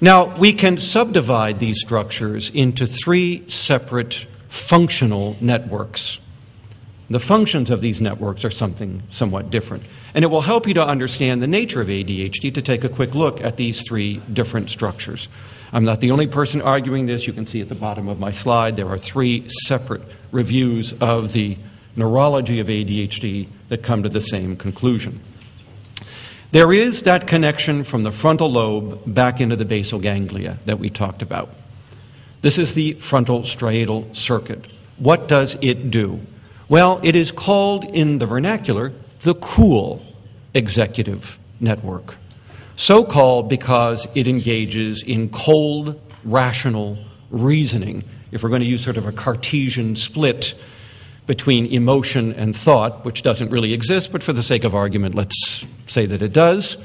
Now, we can subdivide these structures into three separate functional networks. The functions of these networks are something somewhat different. And it will help you to understand the nature of ADHD to take a quick look at these three different structures. I'm not the only person arguing this. You can see at the bottom of my slide there are three separate reviews of the neurology of ADHD that come to the same conclusion. There is that connection from the frontal lobe back into the basal ganglia that we talked about. This is the frontal striatal circuit. What does it do? Well, it is called in the vernacular the cool executive network. So called because it engages in cold, rational reasoning. If we're going to use sort of a Cartesian split between emotion and thought, which doesn't really exist, but for the sake of argument, let's say that it does,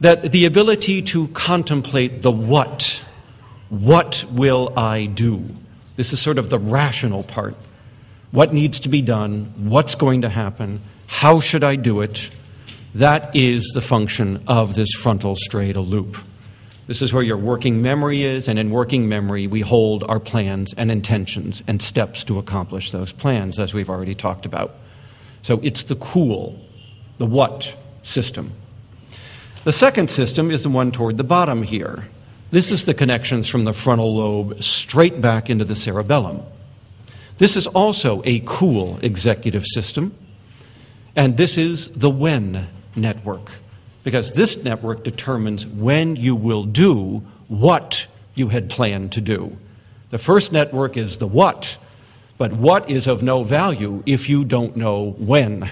that the ability to contemplate the what, what will I do? This is sort of the rational part. What needs to be done? What's going to happen? How should I do it? That is the function of this frontal striatal loop. This is where your working memory is, and in working memory, we hold our plans and intentions and steps to accomplish those plans, as we've already talked about. So it's the cool, the what system. The second system is the one toward the bottom here. This is the connections from the frontal lobe straight back into the cerebellum. This is also a cool executive system, and this is the when network because this network determines when you will do what you had planned to do. The first network is the what, but what is of no value if you don't know when.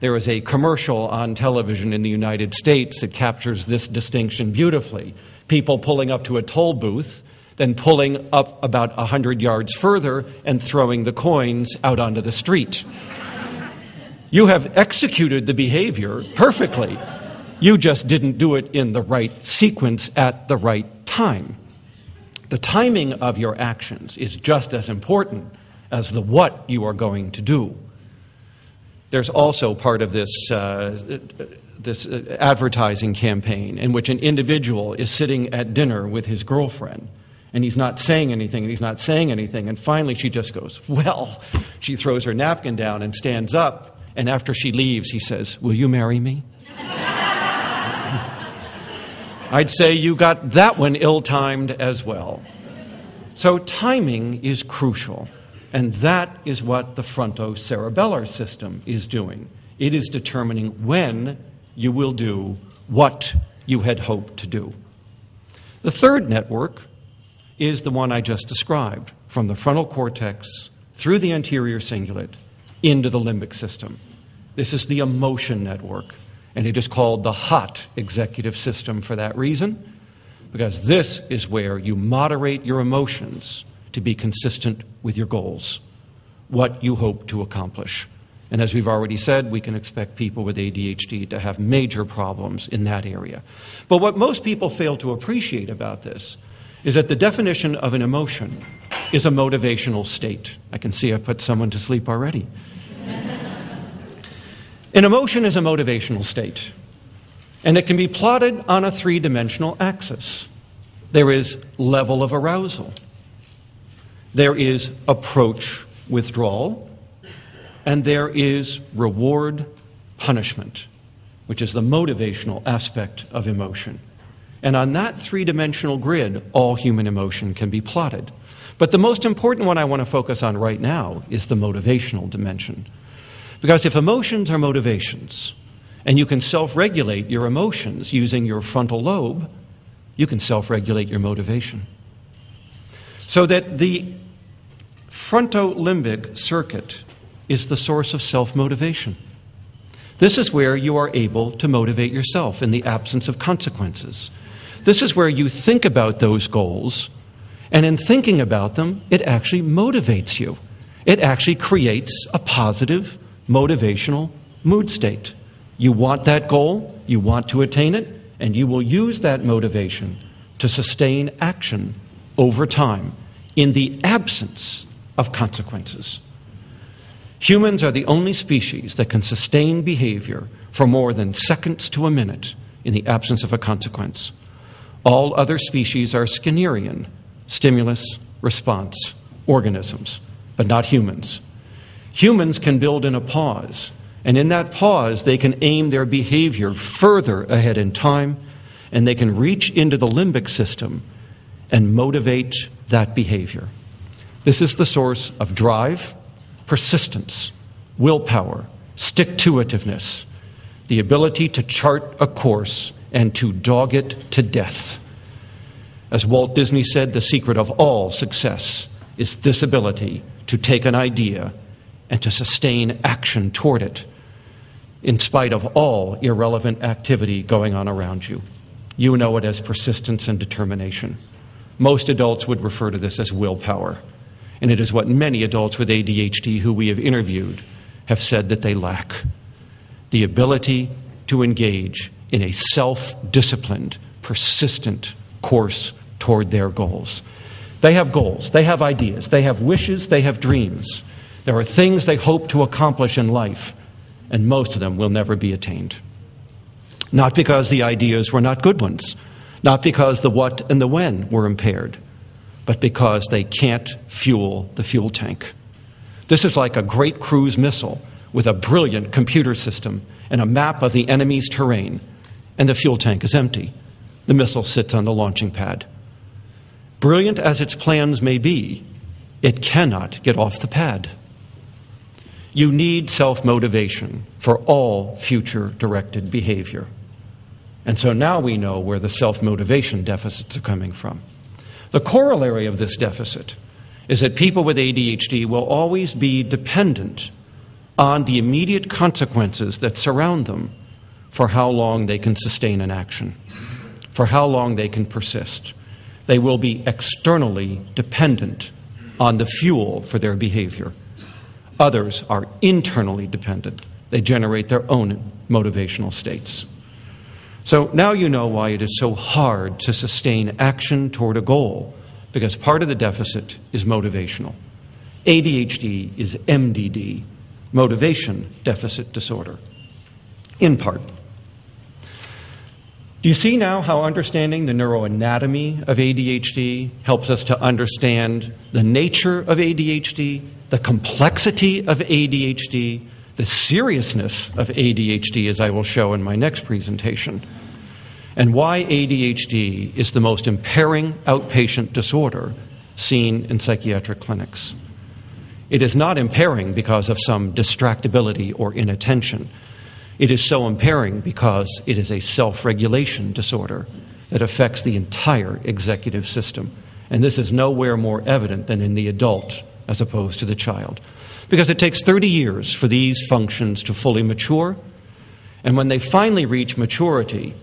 There is a commercial on television in the United States that captures this distinction beautifully. People pulling up to a toll booth, then pulling up about 100 yards further and throwing the coins out onto the street. You have executed the behavior perfectly. You just didn't do it in the right sequence at the right time. The timing of your actions is just as important as the what you are going to do. There's also part of this, uh, this uh, advertising campaign in which an individual is sitting at dinner with his girlfriend and he's not saying anything and he's not saying anything. And finally, she just goes, Well, she throws her napkin down and stands up and after she leaves, he says, Will you marry me? I'd say you got that one ill timed as well. So, timing is crucial, and that is what the frontocerebellar system is doing. It is determining when you will do what you had hoped to do. The third network is the one I just described from the frontal cortex through the anterior cingulate into the limbic system. This is the emotion network, and it is called the hot executive system for that reason, because this is where you moderate your emotions to be consistent with your goals, what you hope to accomplish. And as we've already said, we can expect people with ADHD to have major problems in that area. But what most people fail to appreciate about this is that the definition of an emotion is a motivational state. I can see I've put someone to sleep already. An emotion is a motivational state, and it can be plotted on a three dimensional axis. There is level of arousal, there is approach withdrawal, and there is reward punishment, which is the motivational aspect of emotion. And on that three dimensional grid, all human emotion can be plotted. But the most important one I want to focus on right now is the motivational dimension. Because if emotions are motivations, and you can self regulate your emotions using your frontal lobe, you can self regulate your motivation. So that the frontolimbic circuit is the source of self motivation. This is where you are able to motivate yourself in the absence of consequences. This is where you think about those goals, and in thinking about them, it actually motivates you. It actually creates a positive motivational mood state. You want that goal, you want to attain it, and you will use that motivation to sustain action over time in the absence of consequences. Humans are the only species that can sustain behavior for more than seconds to a minute in the absence of a consequence. All other species are Skinnerian, stimulus, response, organisms, but not humans. Humans can build in a pause, and in that pause, they can aim their behavior further ahead in time, and they can reach into the limbic system and motivate that behavior. This is the source of drive, persistence, willpower, stick to itiveness, the ability to chart a course and to dog it to death. As Walt Disney said, the secret of all success is this ability to take an idea and to sustain action toward it in spite of all irrelevant activity going on around you. You know it as persistence and determination. Most adults would refer to this as willpower, and it is what many adults with ADHD who we have interviewed have said that they lack the ability to engage in a self disciplined, persistent course toward their goals. They have goals, they have ideas, they have wishes, they have dreams. There are things they hope to accomplish in life, and most of them will never be attained. Not because the ideas were not good ones, not because the what and the when were impaired, but because they can't fuel the fuel tank. This is like a great cruise missile with a brilliant computer system and a map of the enemy's terrain, and the fuel tank is empty. The missile sits on the launching pad. Brilliant as its plans may be, it cannot get off the pad. You need self motivation for all future directed behavior. And so now we know where the self motivation deficits are coming from. The corollary of this deficit is that people with ADHD will always be dependent on the immediate consequences that surround them for how long they can sustain an action, for how long they can persist. They will be externally dependent on the fuel for their behavior. Others are internally dependent. They generate their own motivational states. So now you know why it is so hard to sustain action toward a goal, because part of the deficit is motivational. ADHD is MDD, motivation deficit disorder, in part. Do you see now how understanding the neuroanatomy of ADHD helps us to understand the nature of ADHD, the complexity of ADHD, the seriousness of ADHD, as I will show in my next presentation, and why ADHD is the most impairing outpatient disorder seen in psychiatric clinics? It is not impairing because of some distractibility or inattention. It is so impairing because it is a self regulation disorder that affects the entire executive system. And this is nowhere more evident than in the adult as opposed to the child. Because it takes 30 years for these functions to fully mature. And when they finally reach maturity,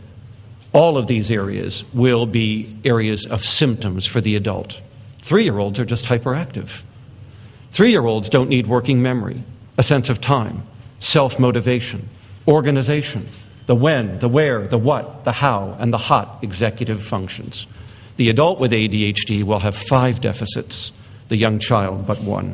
all of these areas will be areas of symptoms for the adult. Three year olds are just hyperactive. Three year olds don't need working memory, a sense of time, self motivation organization, the when, the where, the what, the how, and the hot executive functions. The adult with ADHD will have five deficits, the young child, but one.